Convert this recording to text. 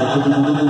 Gracias. la